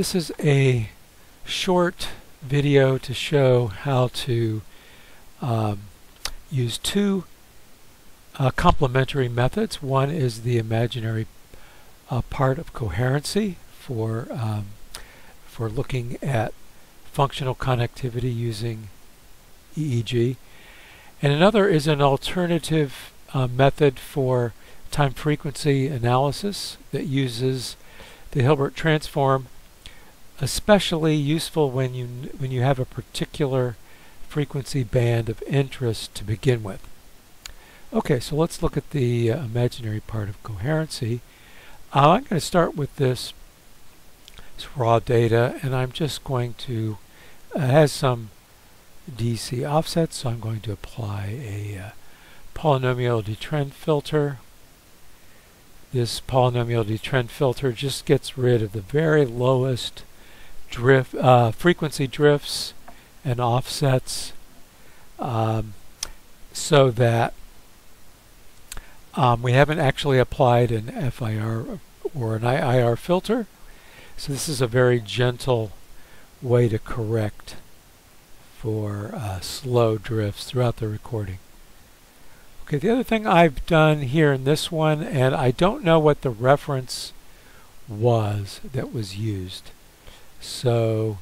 This is a short video to show how to um, use two uh, complementary methods. One is the imaginary uh, part of coherency for um, for looking at functional connectivity using EEG. And another is an alternative uh, method for time frequency analysis that uses the Hilbert transform especially useful when you when you have a particular frequency band of interest to begin with. Okay, so let's look at the uh, imaginary part of coherency. Uh, I'm going to start with this, this, raw data, and I'm just going to, uh, has some DC offsets, so I'm going to apply a uh, polynomial detrend filter. This polynomial detrend filter just gets rid of the very lowest drift, uh, frequency drifts and offsets um, so that um, we haven't actually applied an FIR or an IIR filter. So this is a very gentle way to correct for uh, slow drifts throughout the recording. Okay, the other thing I've done here in this one, and I don't know what the reference was that was used. So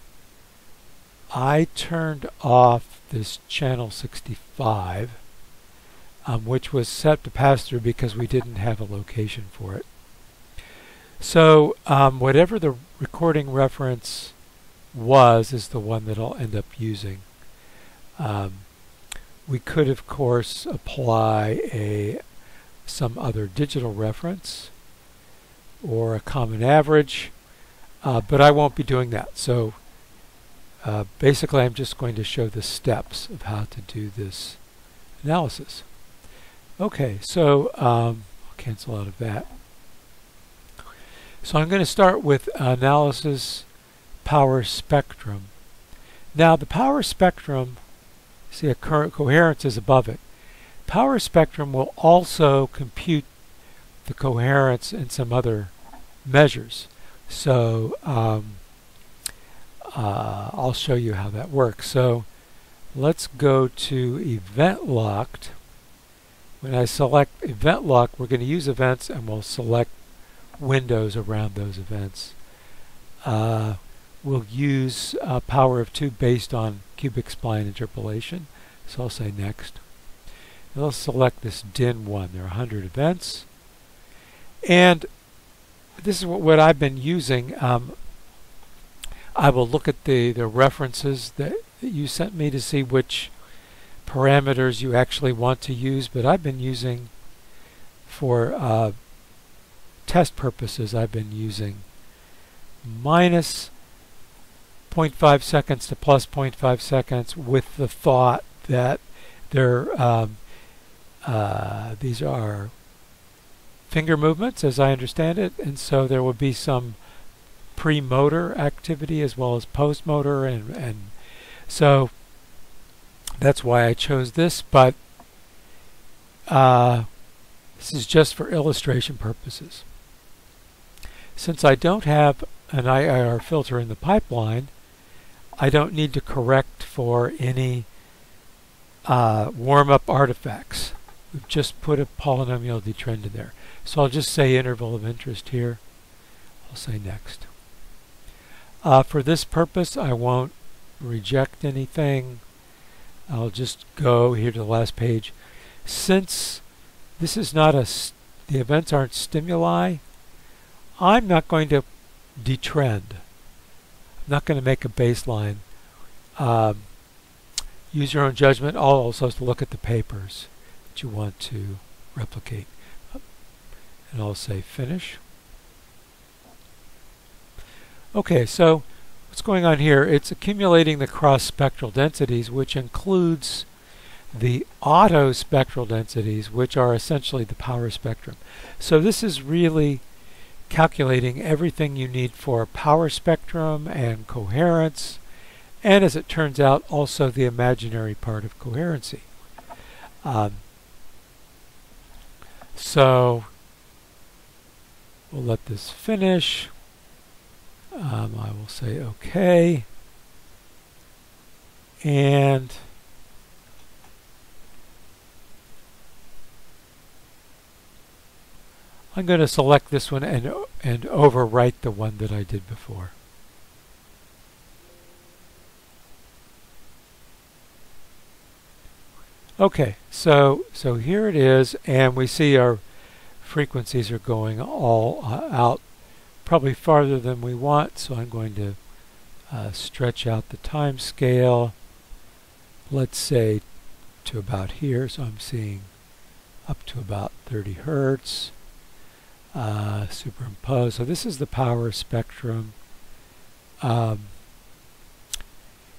I turned off this channel 65, um, which was set to pass through because we didn't have a location for it. So um, whatever the recording reference was is the one that I'll end up using. Um, we could, of course, apply a some other digital reference or a common average. Uh, but I won't be doing that. So uh, basically I'm just going to show the steps of how to do this analysis. Okay, so um, I'll cancel out of that. So I'm going to start with analysis power spectrum. Now the power spectrum, see a current coherence is above it. Power spectrum will also compute the coherence and some other measures. So um, uh, I'll show you how that works. So let's go to event locked. When I select event lock, we're going to use events and we'll select windows around those events. Uh, we'll use uh, power of 2 based on cubic spline interpolation. So I'll say next. And I'll select this DIN 1. There are 100 events. And this is what, what I've been using. Um, I will look at the, the references that, that you sent me to see which parameters you actually want to use, but I've been using for uh, test purposes, I've been using minus 0.5 seconds to plus 0.5 seconds with the thought that they're, um, uh, these are finger movements as I understand it and so there will be some pre-motor activity as well as post-motor and, and so that's why I chose this but uh, this is just for illustration purposes. Since I don't have an IIR filter in the pipeline I don't need to correct for any uh, warm-up artifacts. We've just put a polynomial detrend in there. So I'll just say interval of interest here. I'll say next. Uh, for this purpose, I won't reject anything. I'll just go here to the last page. Since this is not a, the events aren't stimuli, I'm not going to detrend. I'm not going to make a baseline. Um, use your own judgment. I'll also look at the papers you want to replicate and I'll say finish. Okay, so what's going on here? It's accumulating the cross-spectral densities, which includes the auto spectral densities, which are essentially the power spectrum. So this is really calculating everything you need for power spectrum and coherence, and as it turns out, also the imaginary part of coherency. Um, so We'll let this finish. Um, I will say OK. And I'm going to select this one and, and overwrite the one that I did before. Okay, so so here it is, and we see our frequencies are going all uh, out probably farther than we want, so I'm going to uh, stretch out the time scale, let's say to about here, so I'm seeing up to about 30 hertz uh, superimpose. So this is the power spectrum. Um,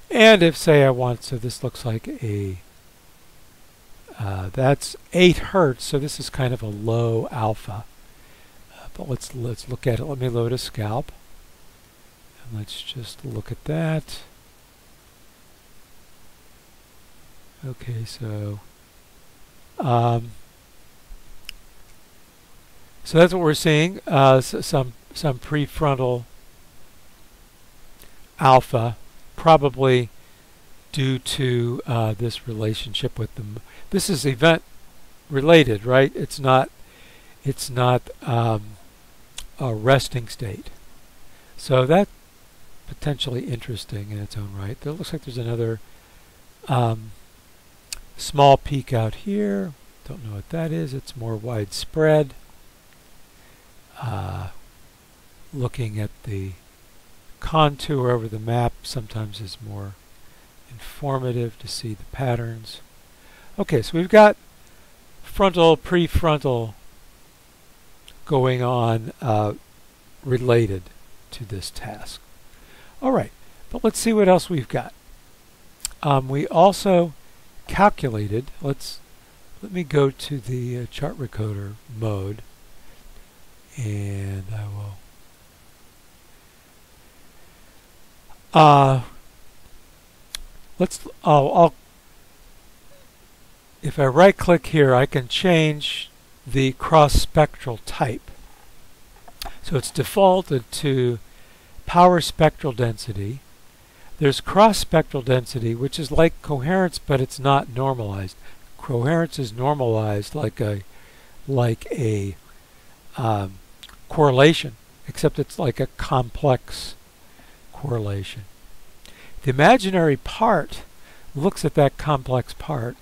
and if, say, I want, so this looks like a, uh, that's 8 hertz, so this is kind of a low alpha. Uh, but let's, let's look at it. Let me load a scalp. And let's just look at that. Okay, so um, so that's what we're seeing, uh, some, some prefrontal alpha, probably due to uh, this relationship with them. This is event related, right? It's not, it's not um, a resting state. So that's potentially interesting in its own right. There looks like there's another um, small peak out here. Don't know what that is. It's more widespread uh, looking at the contour over the map sometimes is more informative to see the patterns. Okay, so we've got frontal, prefrontal going on uh, related to this task. All right, but let's see what else we've got. Um, we also calculated, let's, let me go to the uh, chart recorder mode and I will uh, let's oh, I'll if I right click here I can change the cross spectral type. So it's defaulted to power spectral density. There's cross spectral density which is like coherence but it's not normalized. Coherence is normalized like a like a um, correlation, except it's like a complex correlation. The imaginary part looks at that complex part,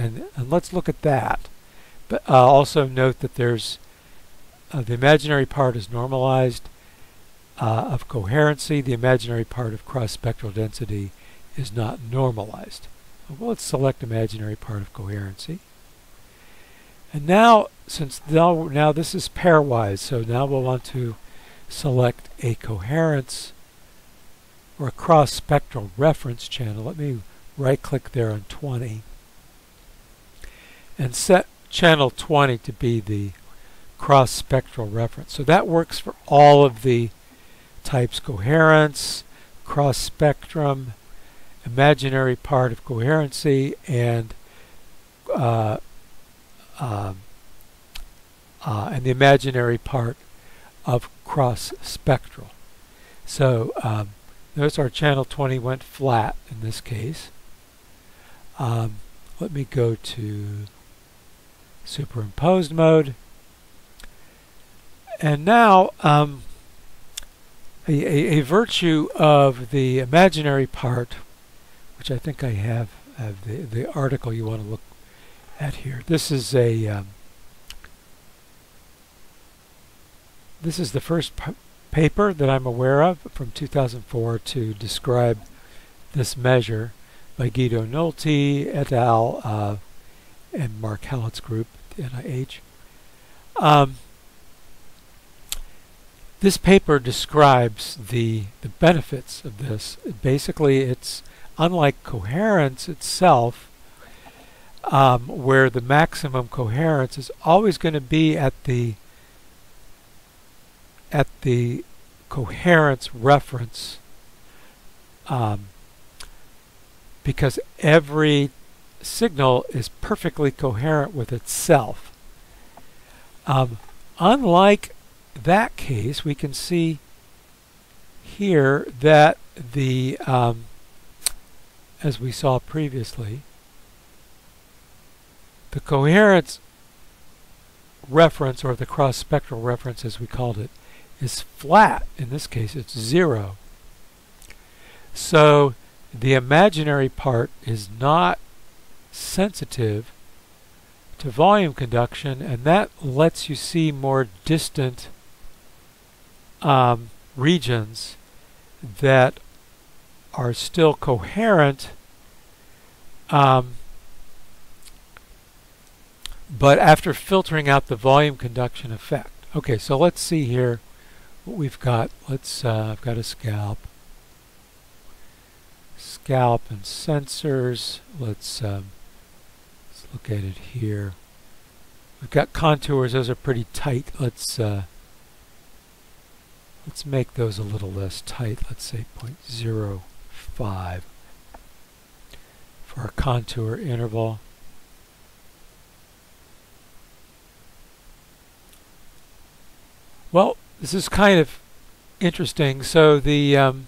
and, and let's look at that. But uh, also note that there's uh, the imaginary part is normalized uh, of coherency. The imaginary part of cross-spectral density is not normalized. Well, let's select imaginary part of coherency. And now, since now, now this is pairwise, so now we'll want to select a coherence or a cross-spectral reference channel. Let me right-click there on 20 and set channel 20 to be the cross-spectral reference. So that works for all of the types coherence, cross-spectrum, imaginary part of coherency, and uh, um, uh, and the imaginary part of cross spectral. So um, notice our channel 20 went flat in this case. Um, let me go to superimposed mode. And now um, a, a, a, virtue of the imaginary part, which I think I have, the, the article you want to look at here. This is a um, this is the first paper that I'm aware of from 2004 to describe this measure by Guido Nolte et al. Uh, and Mark Hallett's group, the NIH. Um, this paper describes the the benefits of this. Basically, it's unlike coherence itself, um, where the maximum coherence is always going to be at the at the coherence reference um, because every signal is perfectly coherent with itself. Um, unlike that case, we can see here that the, um, as we saw previously, the coherence reference, or the cross-spectral reference as we called it, is flat. In this case, it's zero. So the imaginary part is not sensitive to volume conduction, and that lets you see more distant um, regions that are still coherent, um, but after filtering out the volume conduction effect. Okay, so let's see here what we've got. Let's, uh, I've got a scalp. Scalp and sensors. Let's, um, look at it here. We've got contours, those are pretty tight. Let's, uh, let's make those a little less tight. Let's say 0.05 for our contour interval. Well, this is kind of interesting. So the um,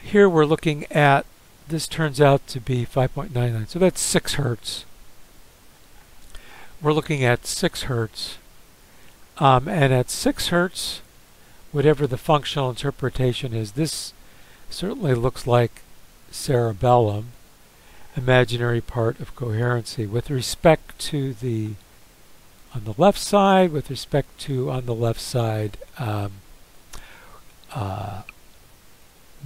here we're looking at this turns out to be 5.99. So that's 6 hertz. We're looking at 6 hertz. Um, and at 6 hertz, whatever the functional interpretation is, this certainly looks like cerebellum, imaginary part of coherency. With respect to the on the left side with respect to on the left side um, uh,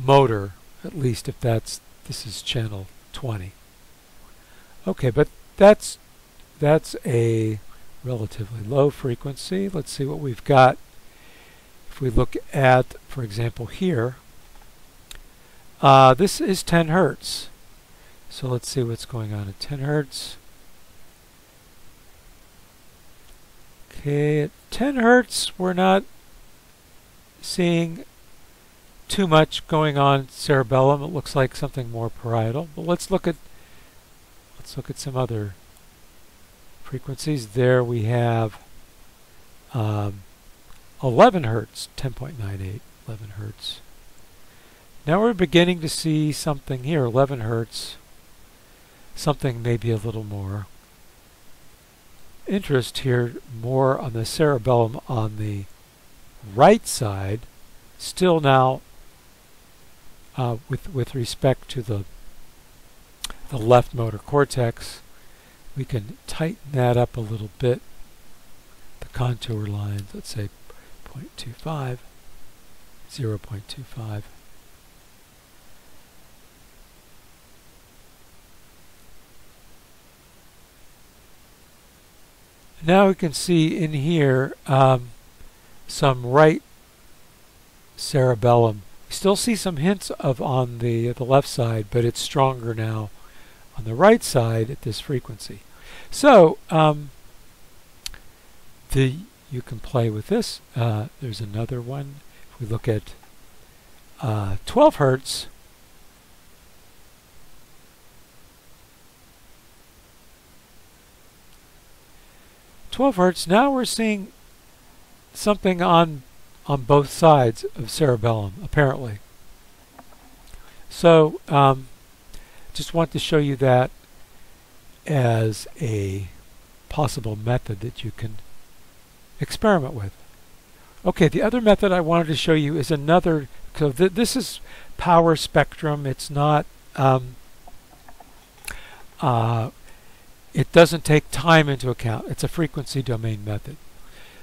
motor, at least if that's this is channel 20. Okay, but that's that's a relatively low frequency. Let's see what we've got. If we look at, for example, here, uh, this is 10 hertz. So let's see what's going on at 10 hertz. Okay, at 10 hertz, we're not seeing too much going on cerebellum. It looks like something more parietal. But let's look at let's look at some other frequencies. There we have um, 11 hertz, 10.98, 11 hertz. Now we're beginning to see something here, 11 hertz, something maybe a little more interest here more on the cerebellum on the right side, still now uh, with with respect to the the left motor cortex, we can tighten that up a little bit. The contour lines, let's say 0.25, 0.25. Now we can see in here um, some right cerebellum. Still see some hints of on the, the left side, but it's stronger now on the right side at this frequency. So um, the you can play with this. Uh, there's another one. If we look at uh, 12 hertz, 12 hertz, now we're seeing something on on both sides of cerebellum, apparently. So, um, just want to show you that as a possible method that you can experiment with. Okay, the other method I wanted to show you is another, so th this is power spectrum. It's not um, uh, it doesn't take time into account. It's a frequency domain method.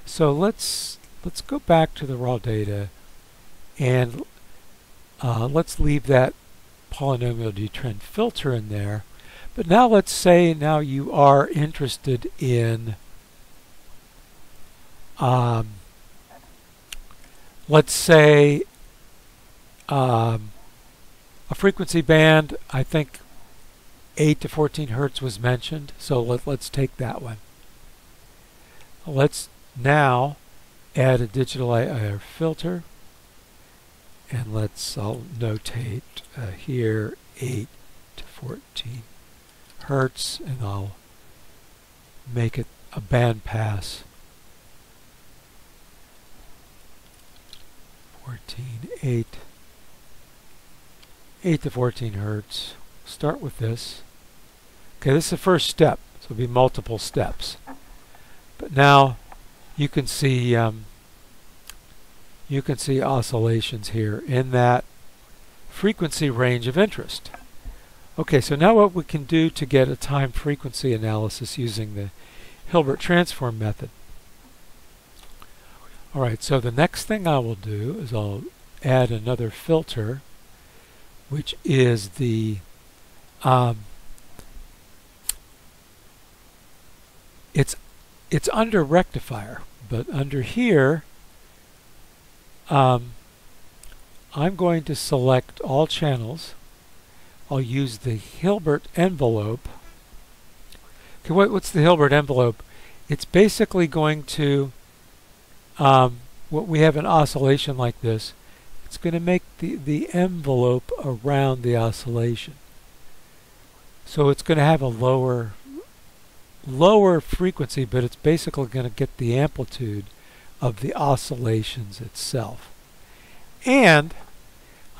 So let's let's go back to the raw data and uh, let's leave that polynomial detrend filter in there. But now let's say now you are interested in um, let's say um, a frequency band I think 8 to 14 hertz was mentioned, so let, let's take that one. Let's now add a digital IIR filter and let's I'll notate uh, here 8 to 14 hertz and I'll make it a band pass 14, 8, 8 to 14 hertz. Start with this. Okay, this is the first step, so it'll be multiple steps. But now you can see um, you can see oscillations here in that frequency range of interest. Okay, so now what we can do to get a time frequency analysis using the Hilbert transform method. Alright, so the next thing I will do is I'll add another filter which is the um, it's it's under rectifier but under here um, I'm going to select all channels. I'll use the Hilbert envelope. Okay, what, what's the Hilbert envelope? It's basically going to, um, what we have an oscillation like this, it's going to make the, the envelope around the oscillation. So it's going to have a lower lower frequency, but it's basically going to get the amplitude of the oscillations itself. And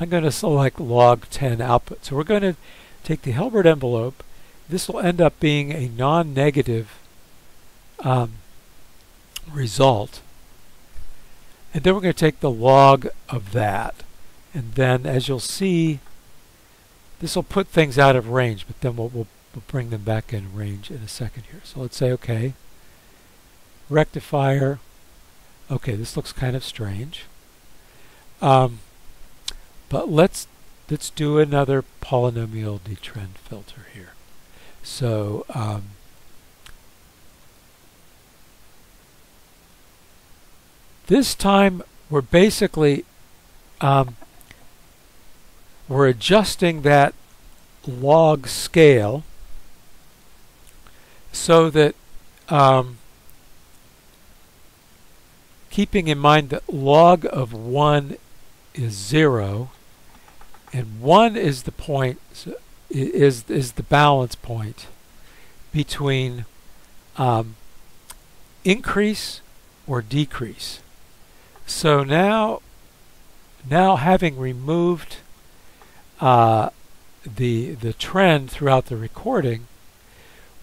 I'm going to select log 10 output. So we're going to take the Hilbert envelope. This will end up being a non-negative um, result. And then we're going to take the log of that. And then as you'll see, this will put things out of range, but then we'll, we'll, we'll bring them back in range in a second here. So let's say, okay, rectifier, Okay, this looks kind of strange. Um, but let's let's do another polynomial detrend filter here. So um, this time we're basically um, we're adjusting that log scale so that um, keeping in mind that log of 1 is 0 and 1 is the point is is the balance point between um, increase or decrease. So now now having removed uh, the the trend throughout the recording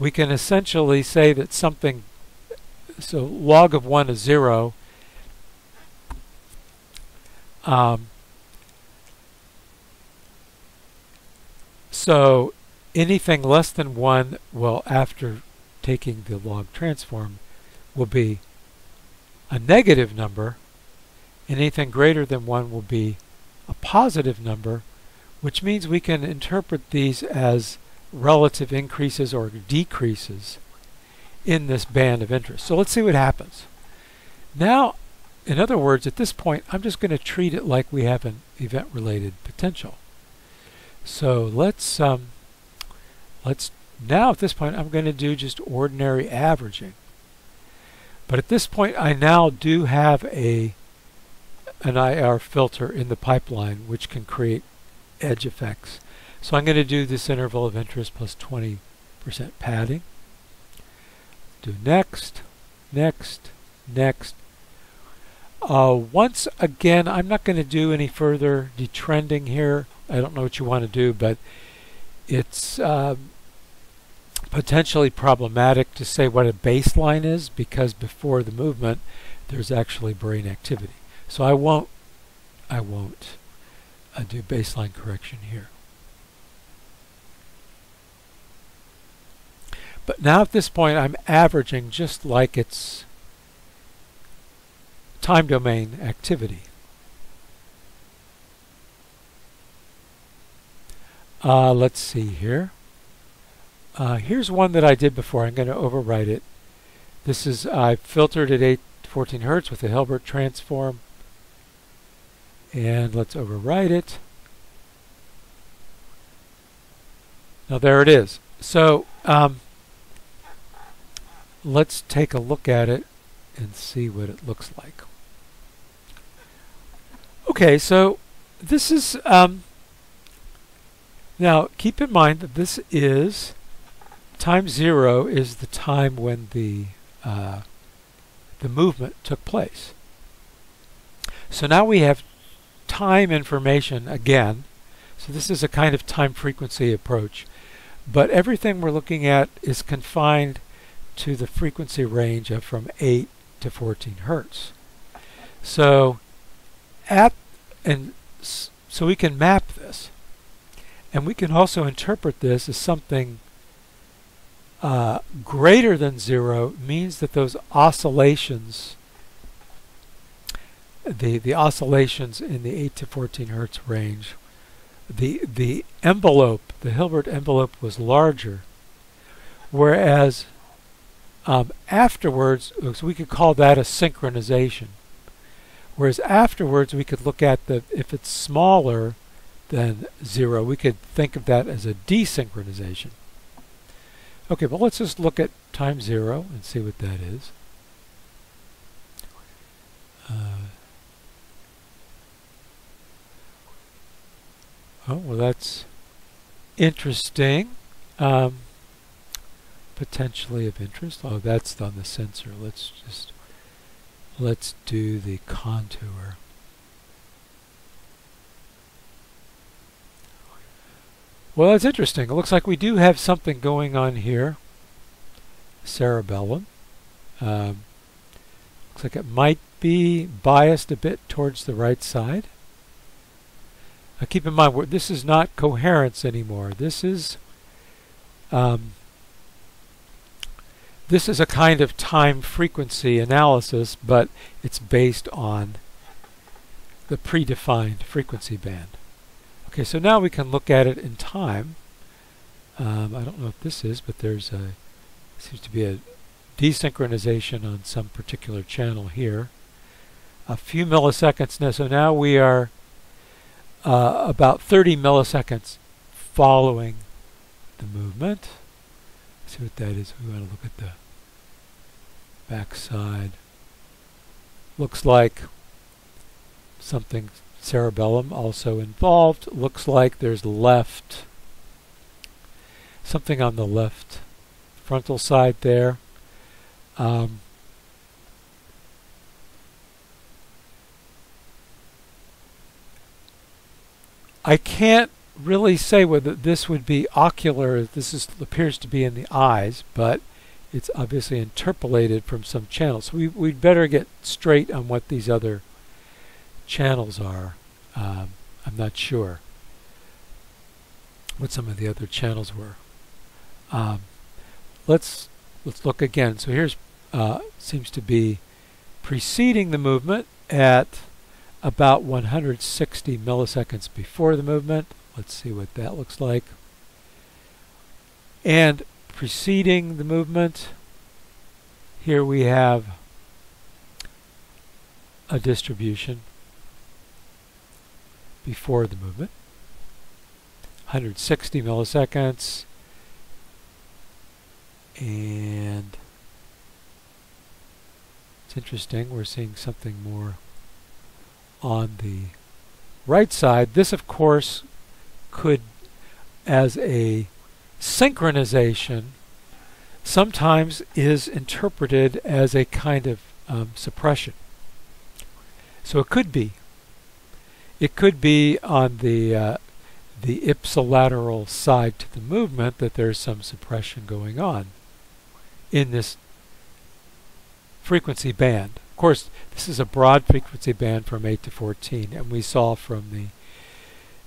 we can essentially say that something so log of 1 is 0 um, so anything less than 1 will, after taking the log transform, will be a negative number. Anything greater than 1 will be a positive number, which means we can interpret these as relative increases or decreases in this band of interest. So let's see what happens. Now in other words, at this point, I'm just going to treat it like we have an event-related potential. So let's um, let's now at this point I'm going to do just ordinary averaging. But at this point, I now do have a an IIR filter in the pipeline which can create edge effects. So I'm going to do this interval of interest plus 20% padding. Do next, next, next, uh, once again, I'm not going to do any further detrending here. I don't know what you want to do, but it's uh, potentially problematic to say what a baseline is because before the movement there's actually brain activity. So I won't I won't uh, do baseline correction here. But now at this point I'm averaging just like it's time domain activity. Uh, let's see here. Uh, here's one that I did before. I'm going to overwrite it. This is I filtered at 8 14 hertz with the Hilbert transform. And let's overwrite it. Now there it is. So um, let's take a look at it and see what it looks like. Okay, so this is, um, now keep in mind that this is, time zero is the time when the, uh, the movement took place. So now we have time information again. So this is a kind of time frequency approach. But everything we're looking at is confined to the frequency range of from 8 to 14 hertz. So at and so we can map this. And we can also interpret this as something uh, greater than zero means that those oscillations, the, the oscillations in the 8 to 14 hertz range, the, the envelope, the Hilbert envelope was larger, whereas um, afterwards, so we could call that a synchronization. Whereas afterwards, we could look at the, if it's smaller than zero, we could think of that as a desynchronization. Okay, but let's just look at time zero and see what that is. Uh, oh, well that's interesting. Um, potentially of interest. Oh, that's on the sensor. Let's just, let's do the contour. Well, that's interesting. It looks like we do have something going on here. Cerebellum. Um, looks like it might be biased a bit towards the right side. Now keep in mind, this is not coherence anymore. This is um, this is a kind of time frequency analysis, but it's based on the predefined frequency band. Okay, so now we can look at it in time. Um, I don't know if this is, but there's a seems to be a desynchronization on some particular channel here. A few milliseconds now, so now we are uh, about 30 milliseconds following the movement. Let's see what that is. We want to look at the back side. Looks like something cerebellum also involved. Looks like there's left, something on the left frontal side there. Um, I can't really say whether this would be ocular. This is, appears to be in the eyes, but it's obviously interpolated from some channels. So we, we'd better get straight on what these other channels are. Um, I'm not sure what some of the other channels were. Um, let's let's look again. So here's uh, seems to be preceding the movement at about 160 milliseconds before the movement. Let's see what that looks like. And preceding the movement, here we have a distribution before the movement. 160 milliseconds. And it's interesting, we're seeing something more on the right side. This, of course, could, as a synchronization, sometimes is interpreted as a kind of um, suppression. So it could be it could be on the uh, the ipsilateral side to the movement that there's some suppression going on in this frequency band. Of course, this is a broad frequency band from 8 to 14, and we saw from the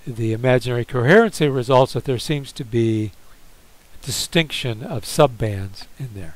the imaginary coherency results that there seems to be distinction of subbands in there.